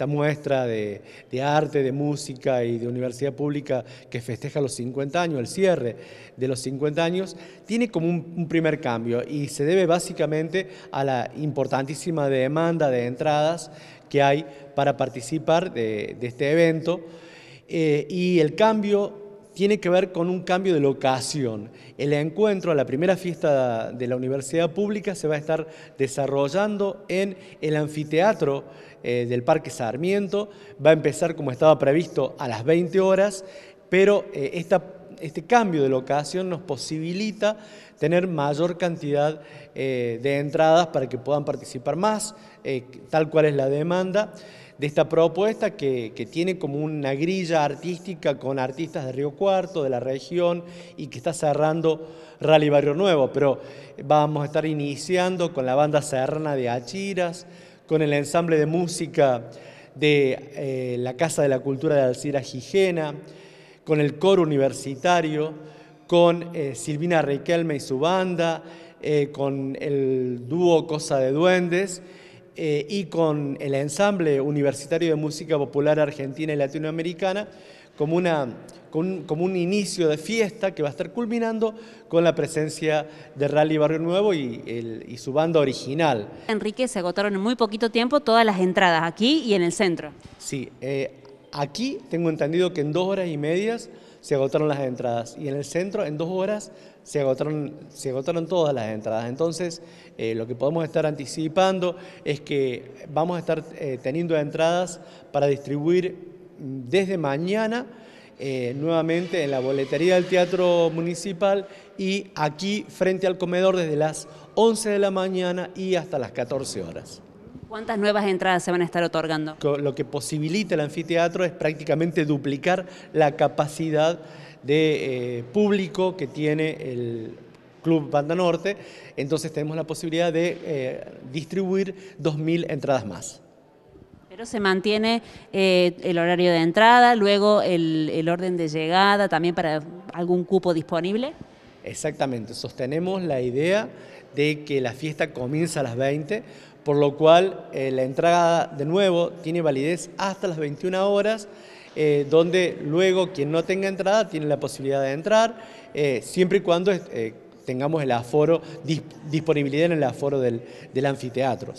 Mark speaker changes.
Speaker 1: esta muestra de, arte, de música y de universidad pública que festeja los 50 años, el cierre de los 50 años, tiene como un, primer cambio y se debe básicamente a la importantísima demanda de entradas que hay para participar de, este evento eh, y el cambio tiene que ver con un cambio de locación. El encuentro, la primera fiesta de la Universidad Pública se va a estar desarrollando en el anfiteatro eh, del Parque Sarmiento. Va a empezar como estaba previsto a las 20 horas, pero eh, este cambio de locación nos posibilita tener mayor cantidad eh, de entradas para que puedan participar más, tal cual es la demanda de esta propuesta que, tiene como una grilla artística con artistas de Río Cuarto, de la región, y que está cerrando Rally Barrio Nuevo, pero vamos a estar iniciando con la banda Serrana de Achiras, con el ensamble de música de eh, la Casa de la Cultura de Alcira Gijena, con el coro universitario, con eh, Silvina Riquelme y su banda, eh, con el dúo Cosa de Duendes, eh, y con el ensamble universitario de música popular argentina y latinoamericana como, una, como un inicio de fiesta que va a estar culminando con la presencia de Rally Barrio Nuevo y, su banda original.
Speaker 2: Enrique, se agotaron en muy poquito tiempo todas las entradas aquí y en el centro.
Speaker 1: Sí, aquí tengo entendido que en dos horas y medias se agotaron las entradas y en el centro en dos horas se agotaron, todas las entradas. Entonces, eh, lo que podemos estar anticipando es que vamos a estar eh, teniendo entradas para distribuir desde mañana eh, nuevamente en la boletería del Teatro Municipal y aquí frente al comedor desde las 11 de la mañana y hasta las 14 horas.
Speaker 2: ¿Cuántas nuevas entradas se van a estar otorgando?
Speaker 1: Lo que posibilita el anfiteatro es prácticamente duplicar la capacidad de eh, público que tiene el Club Banda Norte, entonces tenemos la posibilidad de eh, distribuir 2.000 entradas más.
Speaker 2: Pero se mantiene eh, el horario de entrada, luego el, el orden de llegada, también para algún cupo disponible.
Speaker 1: Exactamente, sostenemos la idea de que la fiesta comienza a las 20, por lo cual eh, la entrada de nuevo tiene validez hasta las 21 horas, eh, donde luego quien no tenga entrada tiene la posibilidad de entrar, eh, siempre y cuando tengamos el aforo, disponibilidad en el aforo del, del anfiteatro.